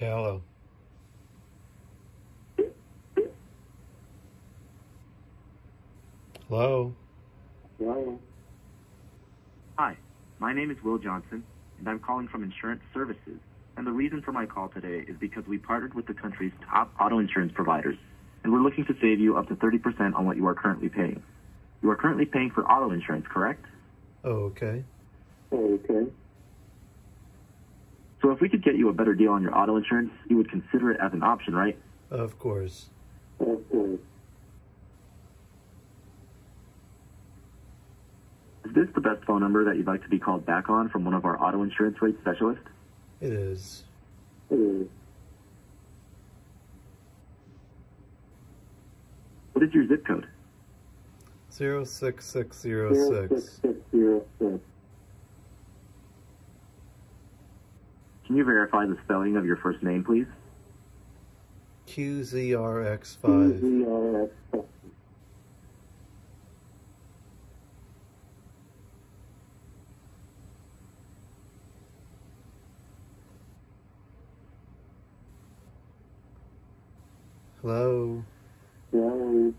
Yeah, hello. Hello. Hello. Hi, my name is Will Johnson, and I'm calling from Insurance Services. And the reason for my call today is because we partnered with the country's top auto insurance providers, and we're looking to save you up to 30% on what you are currently paying. You are currently paying for auto insurance, correct? Oh, okay. Okay. So if we could get you a better deal on your auto insurance, you would consider it as an option, right? Of course. Of course. Is this the best phone number that you'd like to be called back on from one of our auto insurance rate specialists? It is. It is. What is your zip code? Zero six six zero six. Can you verify the spelling of your first name, please? QZRX5. Hello. Hello.